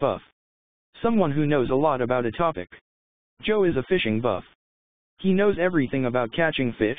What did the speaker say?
Buff. Someone who knows a lot about a topic. Joe is a fishing buff. He knows everything about catching fish,